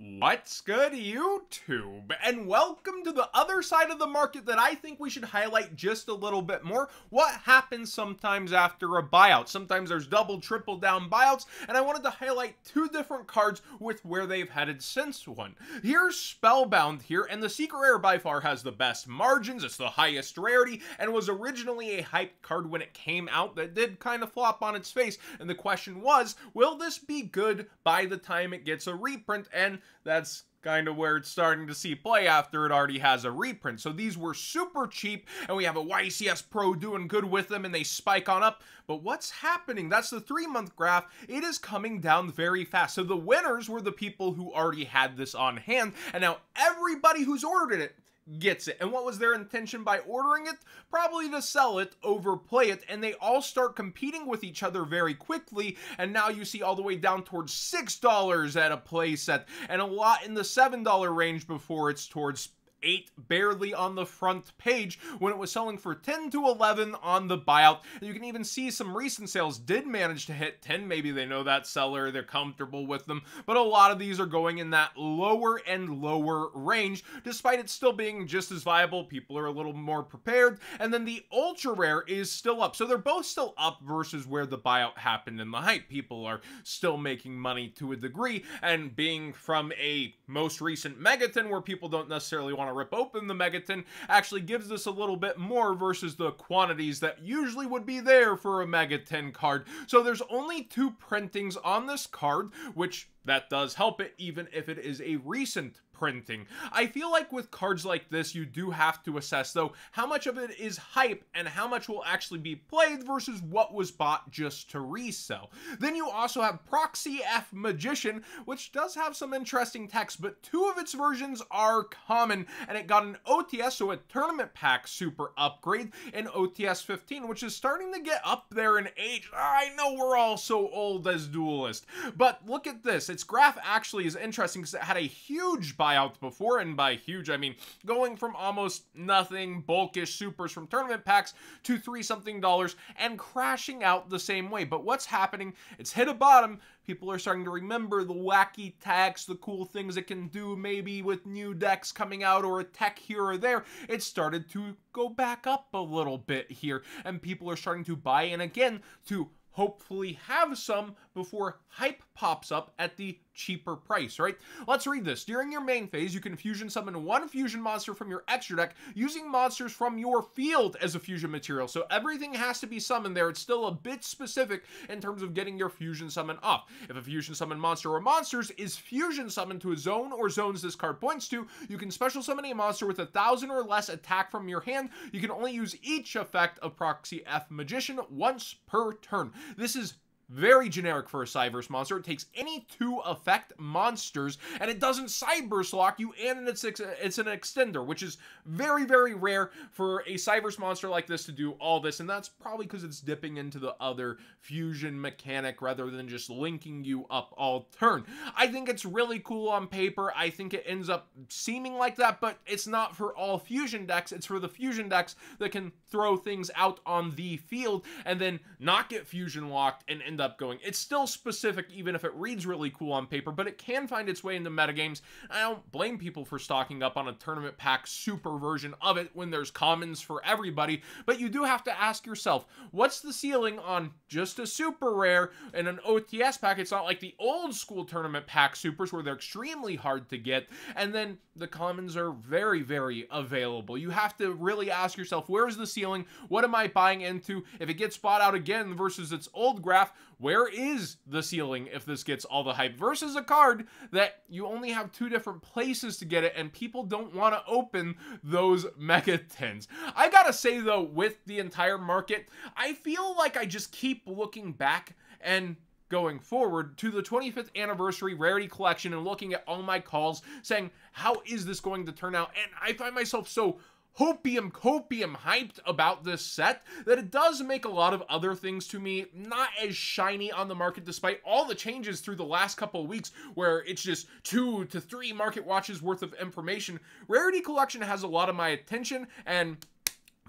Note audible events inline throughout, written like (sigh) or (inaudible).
What's good, YouTube? And welcome to the other side of the market that I think we should highlight just a little bit more. What happens sometimes after a buyout? Sometimes there's double, triple down buyouts, and I wanted to highlight two different cards with where they've headed since one. Here's Spellbound here, and the Secret Rare by far has the best margins, it's the highest rarity, and was originally a hyped card when it came out that did kind of flop on its face, and the question was, will this be good by the time it gets a reprint? And that's kind of where it's starting to see play after it already has a reprint. So these were super cheap, and we have a YCS Pro doing good with them, and they spike on up. But what's happening? That's the three month graph. It is coming down very fast. So the winners were the people who already had this on hand, and now everybody who's ordered it gets it. And what was their intention by ordering it? Probably to sell it, overplay it, and they all start competing with each other very quickly. And now you see all the way down towards $6 at a playset, and a lot in the $7 range before it's towards 8 barely on the front page when it was selling for 10 to 11 on the buyout. You can even see some recent sales did manage to hit 10. Maybe they know that seller, they're comfortable with them, but a lot of these are going in that lower and lower range, despite it still being just as viable. People are a little more prepared. And then the ultra rare is still up. So they're both still up versus where the buyout happened in the hype. People are still making money to a degree and being from a most recent megaton where people don't necessarily want to rip open the Megaton actually gives us a little bit more versus the quantities that usually would be there for a Megaton card. So there's only two printings on this card, which that does help it even if it is a recent printing. I feel like with cards like this, you do have to assess, though, how much of it is hype and how much will actually be played versus what was bought just to resell. Then you also have Proxy F Magician, which does have some interesting text, but two of its versions are common, and it got an OTS, so a tournament pack super upgrade in OTS 15, which is starting to get up there in age. I know we're all so old as duelist, but look at this. Its graph actually is interesting because it had a huge buy buyouts before, and by huge, I mean going from almost nothing bulkish supers from tournament packs to three something dollars and crashing out the same way. But what's happening? It's hit a bottom. People are starting to remember the wacky tags, the cool things it can do, maybe with new decks coming out or a tech here or there. It started to go back up a little bit here, and people are starting to buy in again to hopefully have some before hype pops up at the cheaper price, right? Let's read this. During your main phase, you can fusion summon one fusion monster from your extra deck using monsters from your field as a fusion material. So everything has to be summoned there. It's still a bit specific in terms of getting your fusion summon off. If a fusion summon monster or monsters is fusion summoned to a zone or zones this card points to, you can special summon a monster with a thousand or less attack from your hand. You can only use each effect of Proxy F Magician once per turn. This is very generic for a Cyberse monster. It takes any two effect monsters, and it doesn't Cyberse lock you, and it's, it's an extender, which is very, very rare for a Cyberse monster like this to do all this, and that's probably because it's dipping into the other fusion mechanic rather than just linking you up all turn. I think it's really cool on paper. I think it ends up seeming like that, but it's not for all fusion decks. It's for the fusion decks that can throw things out on the field and then not get fusion locked and end end up going. It's still specific, even if it reads really cool on paper, but it can find its way into metagames. I don't blame people for stocking up on a tournament pack super version of it when there's commons for everybody, but you do have to ask yourself, what's the ceiling on just a super rare and an OTS pack? It's not like the old school tournament pack supers where they're extremely hard to get, and then the commons are very, very available. You have to really ask yourself, where's the ceiling? What am I buying into? If it gets bought out again versus its old graph, where is the ceiling if this gets all the hype versus a card that you only have two different places to get it and people don't want to open those megatons. I gotta say though, with the entire market, I feel like I just keep looking back and going forward to the 25th anniversary rarity collection and looking at all my calls saying, how is this going to turn out? And I find myself so hopium copium hyped about this set that it does make a lot of other things to me not as shiny on the market despite all the changes through the last couple weeks where it's just two to three market watches worth of information. Rarity Collection has a lot of my attention and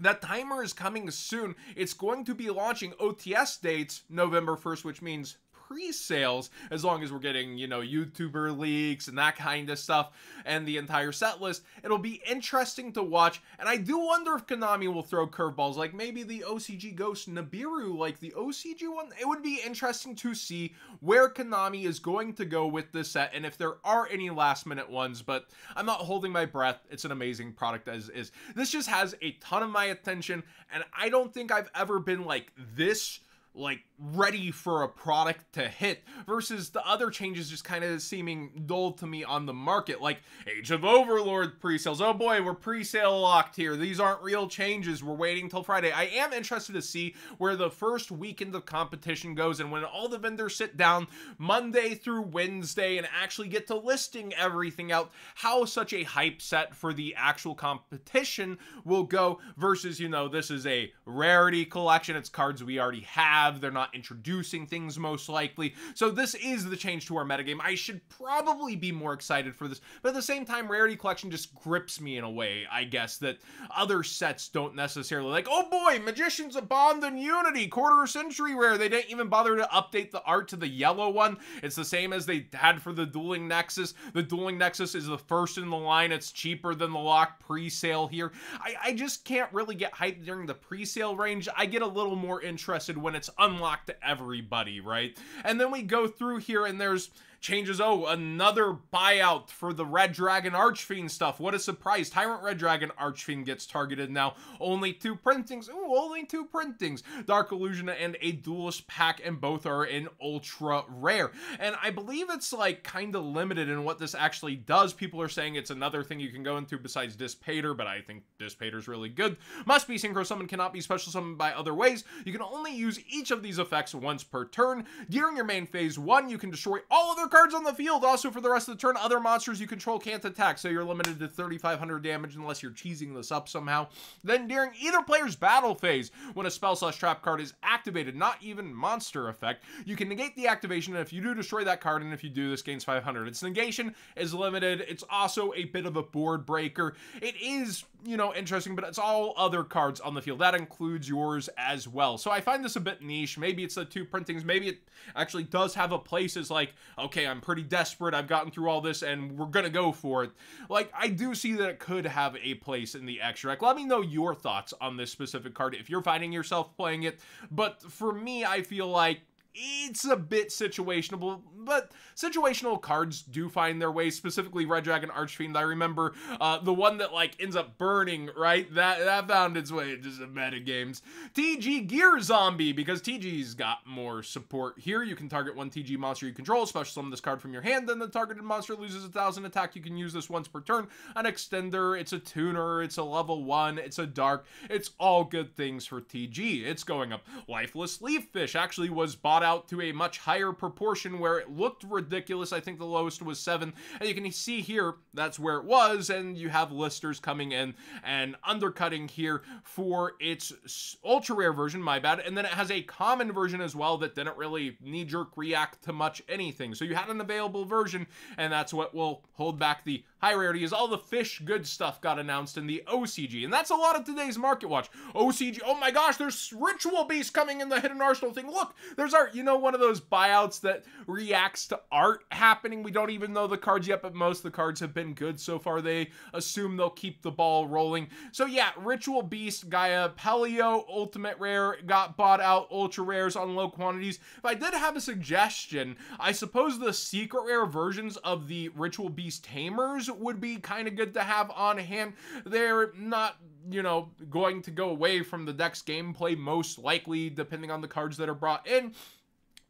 that timer is coming soon. It's going to be launching OTS dates November 1st, which means pre-sales as long as we're getting, you know, YouTuber leaks and that kind of stuff and the entire set list. It'll be interesting to watch. And I do wonder if Konami will throw curveballs like maybe the OCG Ghost Nibiru, like the OCG one. It would be interesting to see where Konami is going to go with this set and if there are any last minute ones, but I'm not holding my breath. It's an amazing product as is. This just has a ton of my attention and I don't think I've ever been like this like ready for a product to hit versus the other changes just kind of seeming dull to me on the market. Like age of overlord pre-sales. Oh boy we're pre-sale locked here. These aren't real changes. We're waiting till friday. I am interested to see where the first weekend of competition goes and when all the vendors sit down monday through wednesday and actually get to listing everything out how such a hype set for the actual competition will go versus you know this is a rarity collection. It's cards we already have they're not not introducing things most likely. So this is the change to our metagame. I should probably be more excited for this, but at the same time, Rarity Collection just grips me in a way, I guess, that other sets don't necessarily like, oh boy, Magicians of Bond and Unity, quarter century rare. They didn't even bother to update the art to the yellow one. It's the same as they had for the Duelist Nexus. The Duelist Nexus is the first in the line. It's cheaper than the lock pre-sale here. I, I just can't really get hyped during the pre-sale range. I get a little more interested when it's unlocked to everybody, right? And then we go through here and there's changes. Oh, another buyout for the Red Dragon Archfiend stuff. What a surprise. Tyrant Red Dragon Archfiend gets targeted now. Only two printings. Ooh, only two printings. Dark Illusion and a Duelist pack, and both are in ultra rare. And I believe it's like kind of limited in what this actually does. People are saying it's another thing you can go into besides Dispater, but I think Dispater's really good. Must be Synchro Summon, cannot be Special Summoned by other ways. You can only use each of these effects once per turn. During your main phase one, you can destroy all other cards on the field. Also, for the rest of the turn, other monsters you control can't attack, so you're limited to 3,500 damage unless you're cheesing this up somehow. Then, during either player's battle phase, when a spell slash trap card is activated, not even monster effect, you can negate the activation, and if you do, destroy that card, and if you do, this gains 500. Its negation is limited. It's also a bit of a board breaker. It is, you know, interesting, but it's all other cards on the field. That includes yours as well. So I find this a bit niche. Maybe it's the two printings. Maybe it actually does have a place as like, okay, I'm pretty desperate. I've gotten through all this and we're going to go for it. Like, I do see that it could have a place in the extra deck. Let me know your thoughts on this specific card if you're finding yourself playing it. But for me, I feel like it's a bit situational, but situational cards do find their way, specifically Red Dragon Archfiend. I remember uh, the one that like ends up burning, right? That that found its way into some meta games. TG Gear Zombie, because TG's got more support here. You can target one TG monster you control, special summon this card from your hand, then the targeted monster loses a thousand attack. You can use this once per turn. An extender, it's a tuner, it's a level one, it's a dark, it's all good things for TG. It's going up. Lifeless Leaf Fish actually was bought out to a much higher proportion where it looked ridiculous. I think the lowest was seven. And you can see here, that's where it was. And you have listers coming in and undercutting here for its ultra rare version, my bad. And then it has a common version as well that didn't really knee jerk react to much anything. So you had an available version, and that's what will hold back the high rarity is all the fish good stuff got announced in the OCG. And that's a lot of today's Market Watch. OCG, oh my gosh, there's Ritual Beast coming in the Hidden Arsenal thing. Look, there's art. You know, one of those buyouts that reacts to art happening. We don't even know the cards yet, but most of the cards have been good so far. They assume they'll keep the ball rolling. So yeah, Ritual Beast, Gaia, Pelio, Ultimate Rare got bought out, Ultra Rares on low quantities. If I did have a suggestion, I suppose the Secret Rare versions of the Ritual Beast Tamers would be kind of good to have on hand. They're not you know, going to go away from the deck's gameplay, most likely, depending on the cards that are brought in.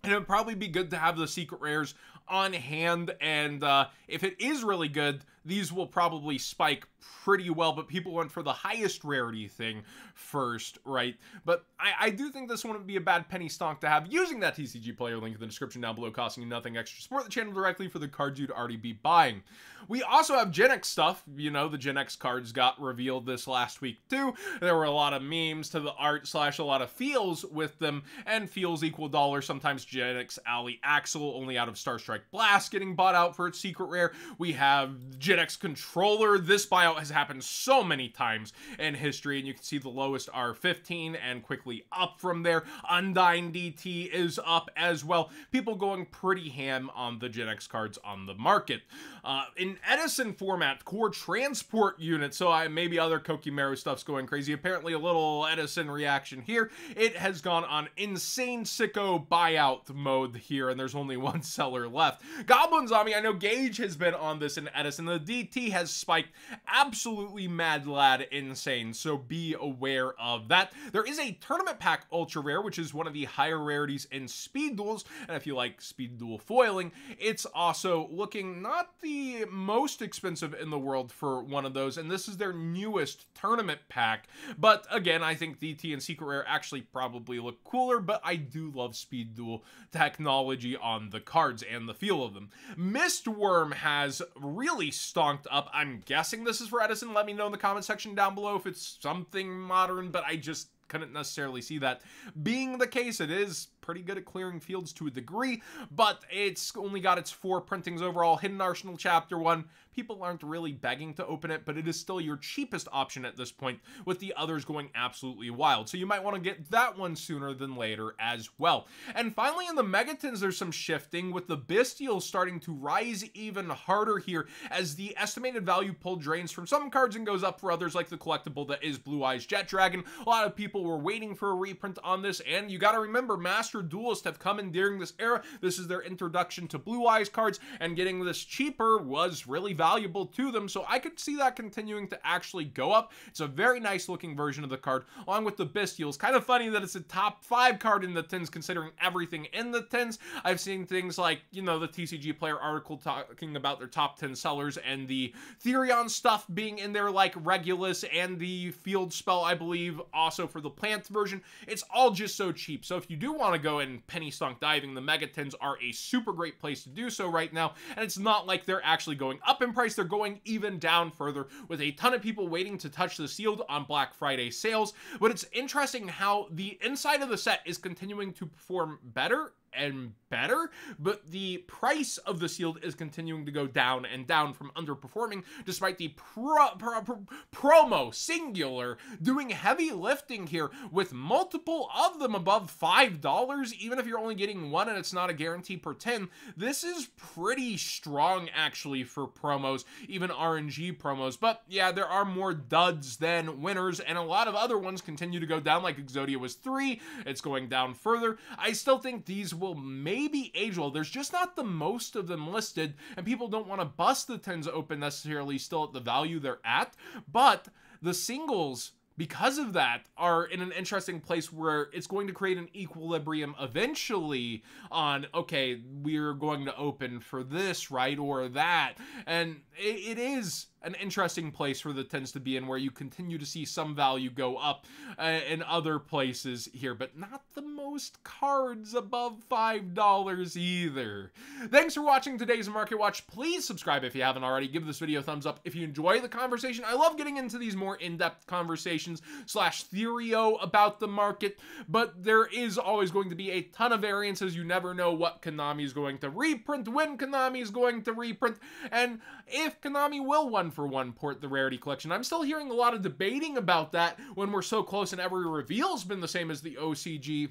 And it would probably be good to have the secret rares on hand. And uh, if it is really good, these will probably spike pretty well, but people went for the highest rarity thing first, right? But I, I do think this wouldn't be a bad penny stock to have using that TCG player link in the description down below, costing you nothing extra. Support the channel directly for the cards you'd already be buying. We also have Genex stuff. You know, the Genex cards got revealed this last week too. There were a lot of memes to the art slash a lot of feels with them, and feels equal dollar. Sometimes Genex Axel only out of Starstrike Blast getting bought out for its secret rare. We have Gen X controller. This buyout has happened so many times in history, and you can see the lowest are 15 and quickly up from there. Undying DT is up as well. People going pretty ham on the Genex cards on the market. Uh, in Edison format, core transport unit, so I, maybe other Koa'ki Meiru stuff's going crazy. Apparently a little Edison reaction here. It has gone on insane sicko buyout mode here, and there's only (laughs) one seller left. Goblin Zombie, I know Gage has been on this in Edison. The DT has spiked absolutely mad lad insane, so be aware of that. There is a tournament pack ultra rare, which is one of the higher rarities in speed duels, and if you like speed duel foiling, it's also looking not the most expensive in the world for one of those, and this is their newest tournament pack. But again, I think DT and Secret Rare actually probably look cooler, but I do love speed duel technology on the cards and the feel of them. Mist Wurm has really stonked up. I'm guessing this is for Edison. Let me know in the comment section down below if it's something modern, but I just couldn't necessarily see that being the case. It is pretty good at clearing fields to a degree, but it's only got its four printings overall. Hidden Arsenal Chapter 1, people aren't really begging to open it, but it is still your cheapest option at this point, with the others going absolutely wild. So you might want to get that one sooner than later as well. And finally, in the Megatons, there's some shifting, with the Bystials starting to rise even harder here, as the estimated value pull drains from some cards and goes up for others, like the collectible that is Blue Eyes Jet Dragon. A lot of people were waiting for a reprint on this, and you gotta remember, Master Duelists have come in during this era. This is their introduction to Blue Eyes cards, and getting this cheaper was really valuable to them, so I could see that continuing to actually go up. It's a very nice looking version of the card, along with the Bystials. Kind of funny that it's a top 5 card in the tins, considering everything in the tins. I've seen things like, you know, the TCG Player article talking about their top 10 sellers, and the Therion stuff being in there like Regulus, and the Field Spell, I believe, also for the Plant version. It's all just so cheap, so if you do want to go and penny stunk diving, the Megatins are a super great place to do so right now. And it's not like they're actually going up in price, they're going even down further with a ton of people waiting to touch the sealed on Black Friday sales. But it's interesting how the inside of the set is continuing to perform better and better, but the price of the sealed is continuing to go down and down from underperforming, despite the pro, pro, pro, promo singular doing heavy lifting here with multiple of them above $5, even if you're only getting one and it's not a guarantee per 10. This is pretty strong actually for promos, even RNG promos. But yeah, there are more duds than winners, and a lot of other ones continue to go down, like Exodia was three. It's going down further. I still think these will maybe age well. There's just not the most of them listed, and people don't want to bust the tens open necessarily still at the value they're at. But the singles because of that are in an interesting place where it's going to create an equilibrium eventually on okay we're going to open for this right or that and it, it is an interesting place for the tens to be in where you continue to see some value go up uh, in other places here, but not the most cards above $5 either. Thanks for watching today's Market Watch. Please subscribe if you haven't already. Give this video a thumbs up if you enjoy the conversation. I love getting into these more in-depth conversations slash theorio about the market, but there is always going to be a ton of variances. You never know what Konami is going to reprint, when Konami is going to reprint, and if Konami will one for one port the Rarity Collection. I'm still hearing a lot of debating about that when we're so close and every reveal's been the same as the OCG.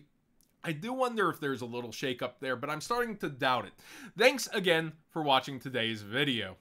I do wonder if there's a little shakeup there, but I'm starting to doubt it. Thanks again for watching today's video.